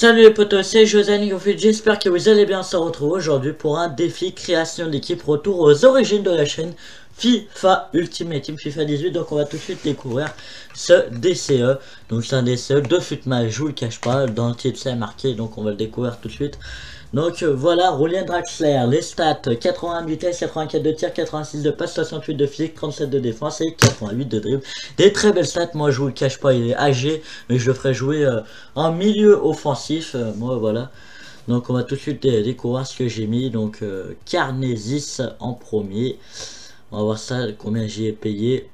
Salut les potos, c'est José Nigofit, j'espère que vous allez bien, on se retrouve aujourd'hui pour un défi création d'équipe retour aux origines de la chaîne FIFA Ultimate Team FIFA 18, donc on va tout de suite découvrir ce DCE, donc c'est un DCE de FUTMA, je vous le cache pas, dans le titre c'est marqué, donc on va le découvrir tout de suite. Donc euh, voilà, Rolien Draxler, les stats, 81 de vitesse, 84 de tir, 86 de passe, 68 de physique, 37 de défense et 88 de dribble. Des très belles stats, moi je vous le cache pas, il est âgé, mais je le ferai jouer euh, en milieu offensif, euh, moi voilà. Donc on va tout de suite découvrir ce que j'ai mis, donc Carnesis en premier. On va voir ça, combien j'y ai payé.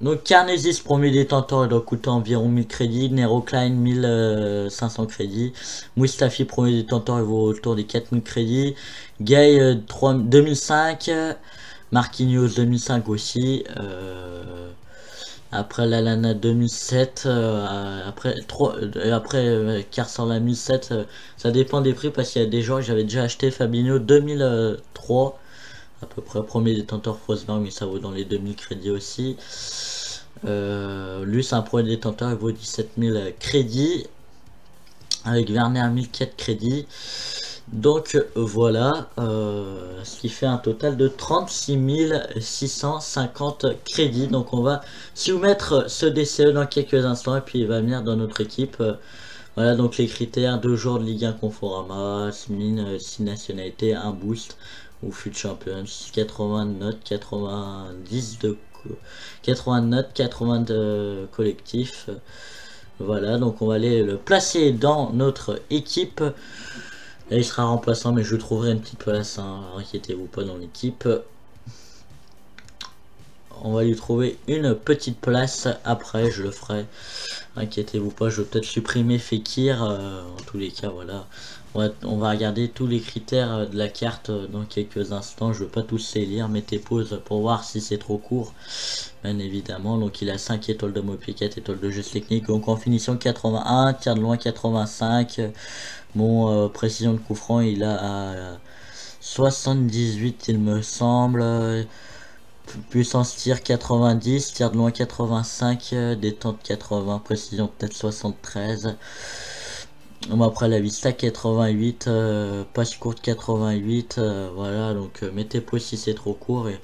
Donc Carnesis, premier détenteur, il doit coûter environ 1000 crédits. Nero Klein, 1500 crédits. Mustafi, premier détenteur, il vaut autour des 4000 crédits. Gay, 2005. Marquinhos, 2005 aussi. Euh, après Lalana 2007, euh, après 3, euh, après Carson 1007, ça dépend des prix parce qu'il y a des gens j'avais déjà acheté Fabinho 2003 à peu près premier détenteur Frostbank mais ça vaut dans les 2000 crédits aussi. Euh, lui c'est un premier détenteur il vaut 17 000 crédits avec Werner 1004 crédits donc voilà euh, ce qui fait un total de 36 650 crédits. Donc on va soumettre ce DCE dans quelques instants et puis il va venir dans notre équipe voilà donc les critères 2 jours de Ligue 1 Conforama, mine, 6 nationalités, un boost ou fut champions 80 notes 90 de 80 notes 80 de collectif. Voilà donc on va aller le placer dans notre équipe il sera remplaçant mais je trouverai une petite place inquiétez-vous pas dans l'équipe. On va lui trouver une petite place. Après je le ferai inquiétez-vous pas je vais peut-être supprimer Fekir euh, en tous les cas voilà. On va, regarder tous les critères euh, de la carte euh, dans quelques instants. Je veux pas tous les lire mettez pause pour voir si c'est trop court. Bien évidemment donc il a 5 étoiles de mobile 4 étoiles de juste technique. Donc en finition 81 tir de loin 85 bon précision de coup franc il a 78 il me semble Puissance tir 90, tir de loin 85, euh, détente 80, précision peut-être 73. après la vista 88, euh, passe courte 88, euh, voilà donc mettez pause si c'est trop court et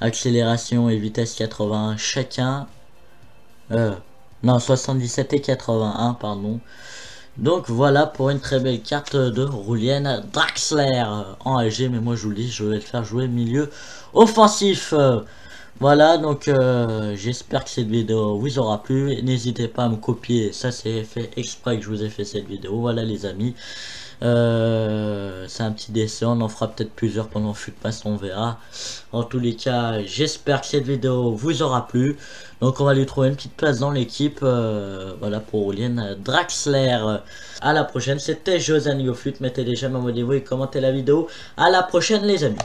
accélération et vitesse 81 chacun. non 77 et 81 pardon. Donc voilà pour une très belle carte de Roulienne Draxler en AG. Mais moi je vous le dis, je vais le faire jouer milieu offensif. Voilà, donc euh, j'espère que cette vidéo vous aura plu. N'hésitez pas à me copier, ça c'est fait exprès que je vous ai fait cette vidéo. Voilà les amis. Euh, c'est un petit dessin, on en fera peut-être plusieurs pendant Fut Pass, on verra. En tous les cas, j'espère que cette vidéo vous aura plu. Donc on va lui trouver une petite place dans l'équipe. Euh, voilà pour Olienne Draxler. À la prochaine, c'était José Fut. Mettez des j'aime, abonnez-vous et commentez la vidéo. À la prochaine les amis.